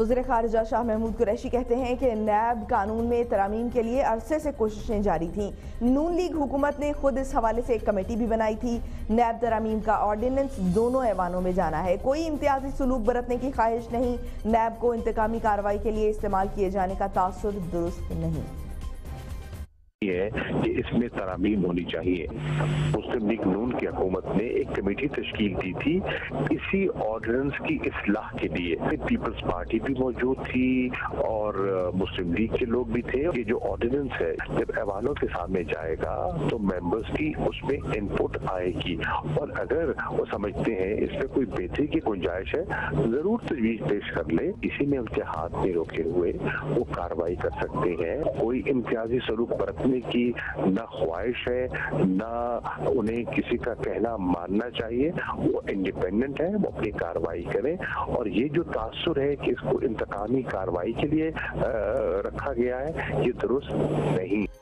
وزیر خارجہ شاہ محمود قریشی کہتے ہیں کہ نیب قانون میں ترامیم کے لیے عرصے سے کوششیں جاری تھیں۔ نون لیگ حکومت نے خود اس حوالے سے ایک کمیٹی بھی بنائی تھی۔ نیب ترامیم کا آرڈیننس دونوں ایوانوں میں جانا ہے۔ کوئی امتیازی سلوک برتنے کی خواہش نہیں۔ نیب کو انتقامی کاروائی کے لیے استعمال کیے جانے کا تاثر درست نہیں۔ ہے کہ اس میں ترامیم ہونی چاہیے۔ مسلم لیگ نون کی حکومت نے ایک کمیٹی تشکیل دی تھی۔ اسی آرڈیننس کی اصلاح کے لیے پیپلز پارٹی بھی موجود تھی اور مسلم لیگ کے لوگ بھی تھے۔ یہ جو آرڈیننس ہے، جب ایوانوں کے سامنے جائے گا تو ممبرز کی اس میں انپٹ آئے گی۔ اور اگر وہ سمجھتے ہیں اس میں کوئی بہتری کی گنجائش ہے، ضرور تجویز پیش کر لے اسی میں ان کے ہاتھ میں روکے ہوئے وہ کاروائی کر سکتے ہیں۔ کوئی امتیازی سلوک برتنے کی نہ خواہش ہے، نہ انہیں کسی کا کہنا ماننا چاہیے۔ وہ انڈیپینڈنٹ ہے وہ اپنی کاروائی کریں۔ اور یہ جو تاثر ہے کہ اس کو انتقامی کاروائی کے لیے رکھا گیا ہے، یہ درست نہیں۔